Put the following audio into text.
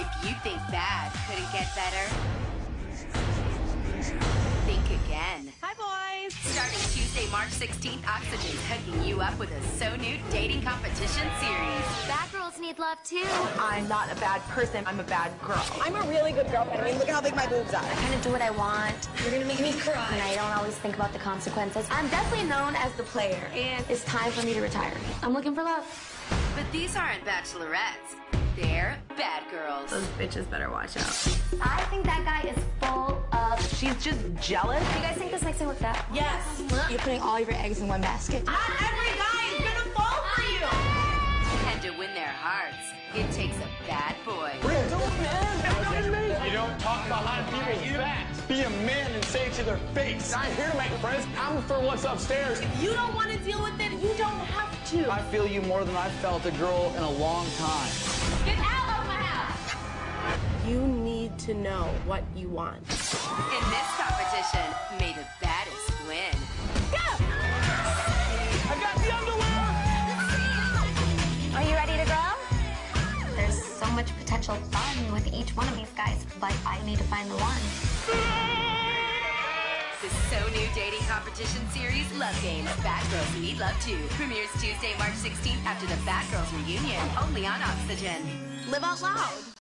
If you think bad couldn't get better, think again. Hi, boys. Starting Tuesday, March 16th, Oxygen's hooking you up with a So New dating competition series. Bad girls need love too. I'm not a bad person. I'm a bad girl. I'm a really good girlfriend. I mean, look at how big my boobs are. I kind of do what I want. You're gonna make me cry. And cry. I don't always think about the consequences. I'm definitely known as the player, and it's time for me to retire. I'm looking for love. But these aren't bachelorettes. They're bad girls. Those bitches better watch out. I think that guy is full of. She's just jealous. You guys think this makes me look fat? Yes. You're putting all your eggs in one basket. Not every guy is gonna fall for you. And to win their hearts, it takes a bad boy. You don't man. You don't talk behind people's backs. Be a man and say it to their face. I'm here to make friends. I'm for what's upstairs. If you don't want to deal with it. You don't have to. I feel you more than I've felt a girl in a long time. Get out of my house. You need to know what you want. In this competition, may the baddest win. Go! I got the underwear. Are you ready to grow? There's so much potential fun with each one of these guys, but I need to find the one. Competition series, Love Games, Bad Girls Need Love Too, premieres Tuesday, March 16th after the Bad Girls reunion, only on Oxygen. Live out loud.